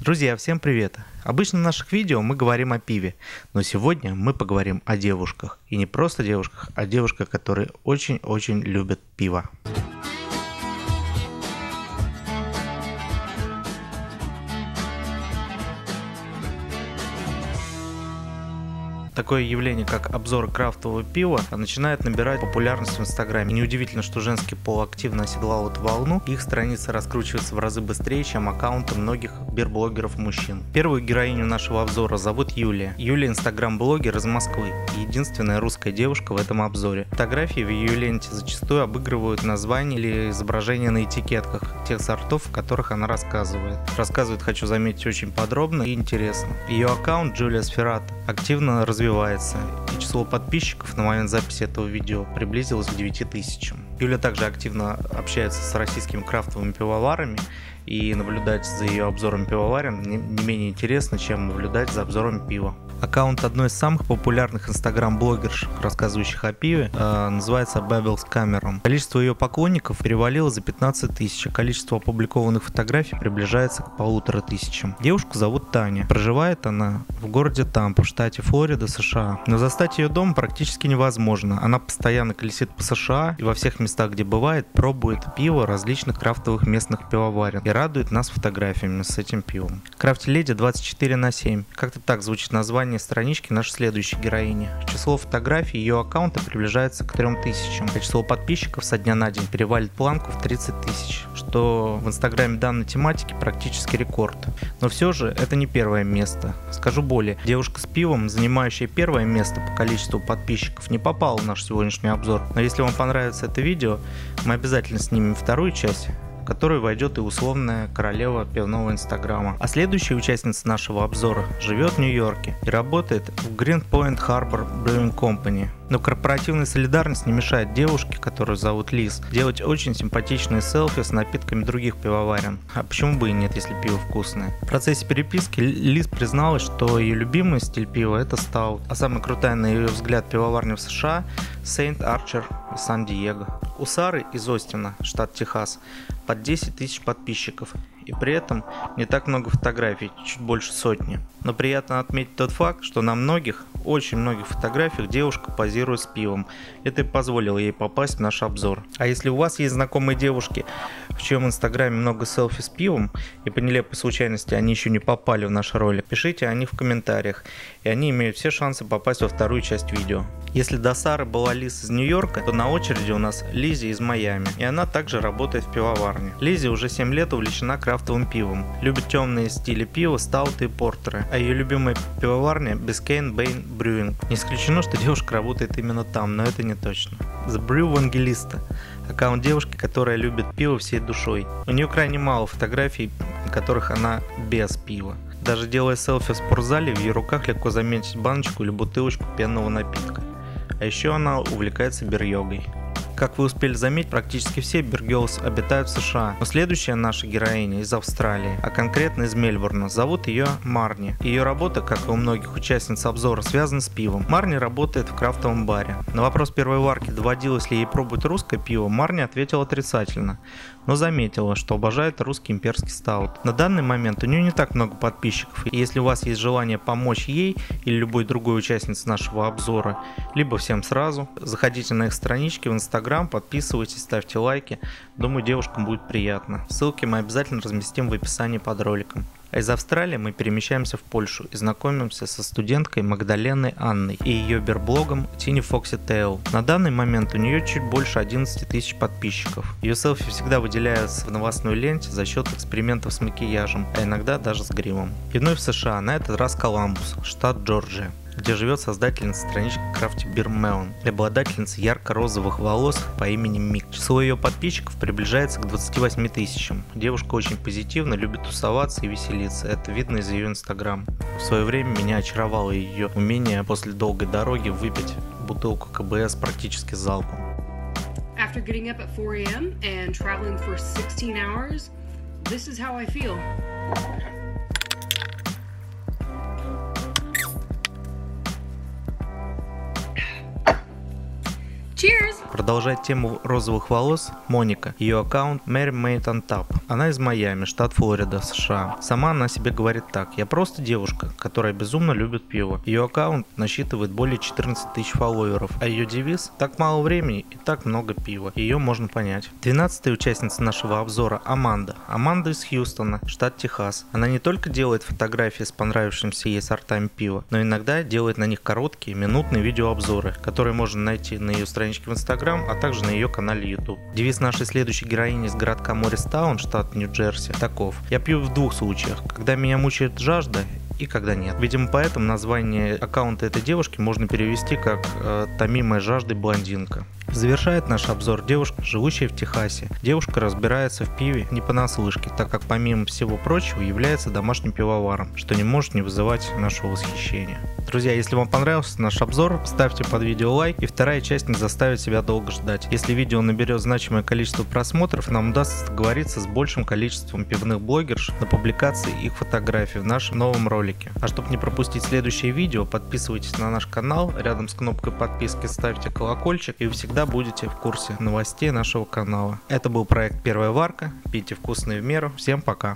Друзья, всем привет! Обычно в наших видео мы говорим о пиве, но сегодня мы поговорим о девушках. И не просто девушках, а девушках, которые очень-очень любят пиво. Такое явление, как обзор крафтового пива, начинает набирать популярность в Инстаграме. Неудивительно, что женский пол активно оседлал эту волну. Их страница раскручивается в разы быстрее, чем аккаунты многих бирблогеров мужчин. Первую героиню нашего обзора зовут Юлия. Юлия инстаграм-блогер из Москвы единственная русская девушка в этом обзоре. Фотографии в ее ленте зачастую обыгрывают названия или изображения на этикетках тех сортов, о которых она рассказывает. Рассказывает, хочу заметить, очень подробно и интересно. Ее аккаунт Джулия Сферат активно развивается развивается, и число подписчиков на момент записи этого видео приблизилось к 9 тысячам. Юля также активно общается с российскими крафтовыми пивоварами и наблюдать за ее обзором пивоварен не менее интересно, чем наблюдать за обзором пива. Аккаунт одной из самых популярных инстаграм-блогерш, рассказывающих о пиве, э, называется Babbles Cameron. Количество ее поклонников перевалило за 15 тысяч, а количество опубликованных фотографий приближается к полутора тысячам. Девушку зовут Таня. Проживает она в городе Тампа, штате Флорида, США. Но застать ее дом практически невозможно. Она постоянно колесит по США и во всех местах, где бывает, пробует пиво различных крафтовых местных пивоварен и радует нас фотографиями с этим пивом. Крафти Леди 24 на 7. Как-то так звучит название название странички нашей следующей героини. Число фотографий ее аккаунта приближается к 3000, а число подписчиков со дня на день перевалит планку в 30 тысяч, что в инстаграме данной тематики практически рекорд. Но все же это не первое место. Скажу более, девушка с пивом, занимающая первое место по количеству подписчиков, не попала в наш сегодняшний обзор. Но если вам понравится это видео, мы обязательно снимем вторую часть, которой войдет и условная королева пивного инстаграма. А следующая участница нашего обзора живет в Нью-Йорке и работает в Greenpoint Harbor Brewing Company. Но корпоративная солидарность не мешает девушке, которую зовут Лиз, делать очень симпатичные селфи с напитками других пивоварен. А почему бы и нет, если пиво вкусное? В процессе переписки Лиз призналась, что ее любимый стиль пива это стаут, а самая крутая на ее взгляд пивоварня в США – Saint Archer Сан-Диего. У Сары из Остина, штат Техас, под 10 тысяч подписчиков, и при этом не так много фотографий, чуть больше сотни. Но приятно отметить тот факт, что на многих, очень многих фотографиях девушка позирует с пивом. Это позволило ей попасть в наш обзор. А если у вас есть знакомые девушки, в чьем инстаграме много селфи с пивом, и по нелепой случайности они еще не попали в наш ролик, пишите о них в комментариях, и они имеют все шансы попасть во вторую часть видео. Если до Сары была Лиз из Нью-Йорка, то на очереди у нас Лизи из Майами, и она также работает в пивоварне. Лизи уже 7 лет увлечена крафтовым пивом, любит темные стили пива, стауты и портеры, а ее любимая пивоварня Biscayne Bane Brewing. Не исключено, что девушка работает именно там, но это не точно. The Brew Evangelista аккаунт девушки, которая любит пиво всей душой. У нее крайне мало фотографий, на которых она без пива. Даже делая селфи в спортзале, в ее руках легко заметить баночку или бутылочку пенного напитка. А еще она увлекается бир-йогой. Как вы успели заметить, практически все Бергелс обитают в США. Но следующая наша героиня из Австралии, а конкретно из Мельбурна. Зовут ее Марни. Ее работа, как и у многих участниц обзора, связана с пивом. Марни работает в крафтовом баре. На вопрос первой варки, доводилось ли ей пробовать русское пиво, Марни ответила отрицательно но заметила, что обожает русский имперский стаут. На данный момент у нее не так много подписчиков, и если у вас есть желание помочь ей или любой другой участнице нашего обзора, либо всем сразу, заходите на их странички в Инстаграм, подписывайтесь, ставьте лайки. Думаю, девушкам будет приятно. Ссылки мы обязательно разместим в описании под роликом. Из Австралии мы перемещаемся в Польшу и знакомимся со студенткой Магдаленой Анной и ее берблогом Тини Фокси Тейл. На данный момент у нее чуть больше 11 тысяч подписчиков. Ее селфи всегда выделяются в новостной ленте за счет экспериментов с макияжем, а иногда даже с гримом. И вновь в США, на этот раз Коламбус, штат Джорджия где живет создательница странички Крафти Бирмеон и обладательница ярко-розовых волос по имени Мик. Число ее подписчиков приближается к 28 тысячам. Девушка очень позитивно, любит тусоваться и веселиться. Это видно из ее инстаграм. В свое время меня очаровало ее умение после долгой дороги выпить бутылку КБС практически залпом. After getting up at 4 a.m. and traveling for 16 hours, this is how I feel. Продолжает тему розовых волос Моника. Ее аккаунт Mary Made on Top. Она из Майами, штат Флорида, США. Сама она себе говорит так. Я просто девушка, которая безумно любит пиво. Ее аккаунт насчитывает более 14 тысяч фолловеров, а ее девиз «Так мало времени и так много пива». Ее можно понять. 12 участница нашего обзора Аманда. Аманда из Хьюстона, штат Техас. Она не только делает фотографии с понравившимся ей сортами пива, но иногда делает на них короткие минутные видеообзоры, которые можно найти на ее страничке в Instagram, а также на ее канале YouTube. Девиз нашей следующей героини из городка Морристаун, штат Нью-Джерси, таков. Я пью в двух случаях. Когда меня мучает жажда и когда нет. Видимо, поэтому название аккаунта этой девушки можно перевести как э, «Томимая жаждой блондинка». Завершает наш обзор девушка, живущая в Техасе. Девушка разбирается в пиве не понаслышке, так как помимо всего прочего является домашним пивоваром, что не может не вызывать нашего восхищения. Друзья, если вам понравился наш обзор, ставьте под видео лайк, и вторая часть не заставит себя долго ждать. Если видео наберет значимое количество просмотров, нам удастся договориться с большим количеством пивных блогерш на публикации их фотографий в нашем новом ролике. А чтобы не пропустить следующее видео, подписывайтесь на наш канал, рядом с кнопкой подписки ставьте колокольчик, и вы всегда будете в курсе новостей нашего канала. Это был проект Первая Варка, пейте вкусно и в меру, всем пока!